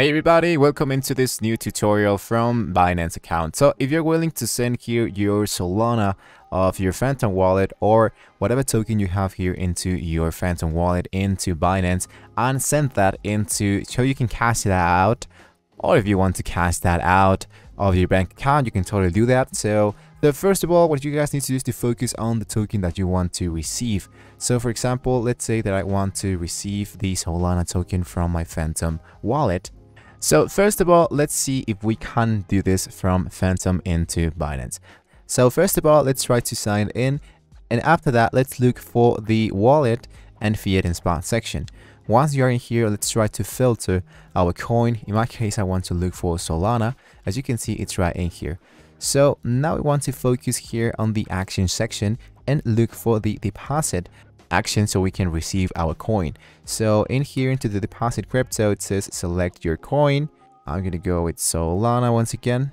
Hey everybody, welcome into this new tutorial from Binance account. So if you're willing to send here your Solana of your Phantom wallet or whatever token you have here into your Phantom wallet into Binance and send that into so you can cash that out or if you want to cash that out of your bank account, you can totally do that. So the first of all, what you guys need to do is to focus on the token that you want to receive. So for example, let's say that I want to receive the Solana token from my Phantom wallet. So first of all, let's see if we can do this from Phantom into Binance. So first of all, let's try to sign in. And after that, let's look for the wallet and fiat and spot section. Once you're in here, let's try to filter our coin. In my case, I want to look for Solana. As you can see, it's right in here. So now we want to focus here on the action section and look for the deposit action so we can receive our coin. So in here into the deposit crypto, it says select your coin. I'm going to go with Solana once again.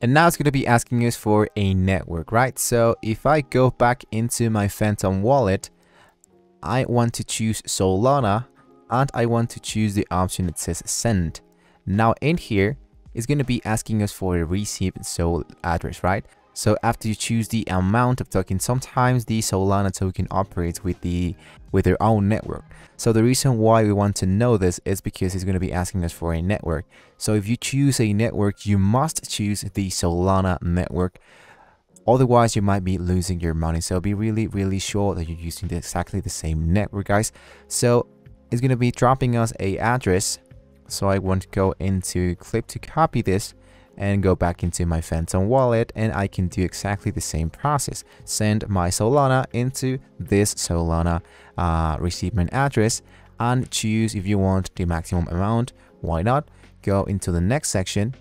And now it's going to be asking us for a network, right? So if I go back into my Phantom wallet, I want to choose Solana and I want to choose the option that says send. Now in here, it's going to be asking us for a receive Sol address, right? So after you choose the amount of token, sometimes the Solana token operates with the with their own network. So the reason why we want to know this is because it's going to be asking us for a network. So if you choose a network, you must choose the Solana network. Otherwise, you might be losing your money. So be really, really sure that you're using exactly the same network, guys. So it's going to be dropping us a address. So I want to go into clip to copy this and go back into my Phantom wallet and I can do exactly the same process. Send my Solana into this Solana uh, receivement address and choose if you want the maximum amount. Why not? Go into the next section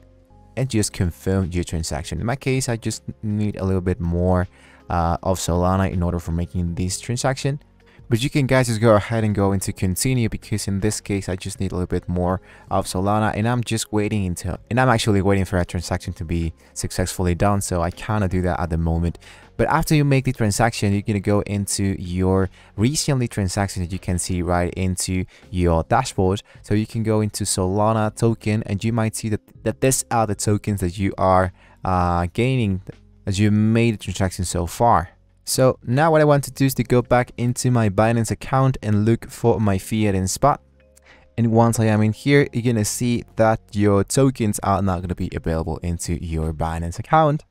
and just confirm your transaction. In my case, I just need a little bit more uh, of Solana in order for making this transaction. But you can guys just go ahead and go into continue because in this case I just need a little bit more of Solana and I'm just waiting until and I'm actually waiting for a transaction to be successfully done so I cannot do that at the moment. But after you make the transaction you're gonna go into your recently transaction that you can see right into your dashboard. So you can go into Solana token and you might see that, that these are the tokens that you are uh, gaining as you made the transaction so far. So now what I want to do is to go back into my Binance account and look for my fiat and spot. And once I am in here, you're to see that your tokens are not going to be available into your Binance account.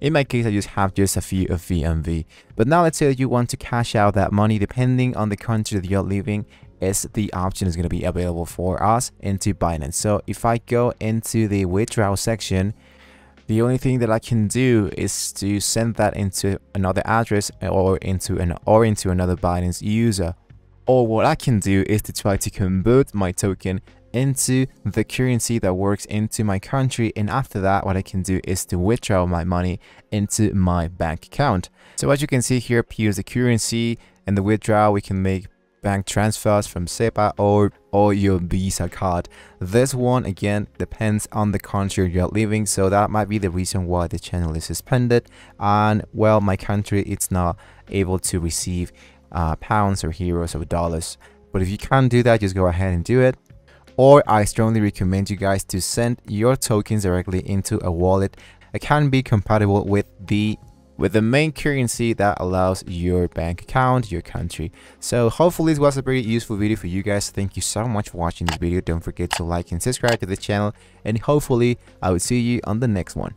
In my case, I just have just a few of BNB. But now let's say that you want to cash out that money depending on the country that you're living is the option is going to be available for us into Binance. So if I go into the withdrawal section, the only thing that I can do is to send that into another address uh, or into an or into another Binance user. Or what I can do is to try to convert my token into the currency that works into my country and after that what I can do is to withdraw my money into my bank account. So as you can see here, here's the currency and the withdrawal we can make bank transfers from SEPA or, or your Visa card. This one again depends on the country you're living so that might be the reason why the channel is suspended. And well my country it's not able to receive uh, pounds or euros or dollars. But if you can't do that just go ahead and do it. Or I strongly recommend you guys to send your tokens directly into a wallet. That can be compatible with the with the main currency that allows your bank account, your country. So hopefully this was a pretty useful video for you guys. Thank you so much for watching this video. Don't forget to like and subscribe to the channel and hopefully I will see you on the next one.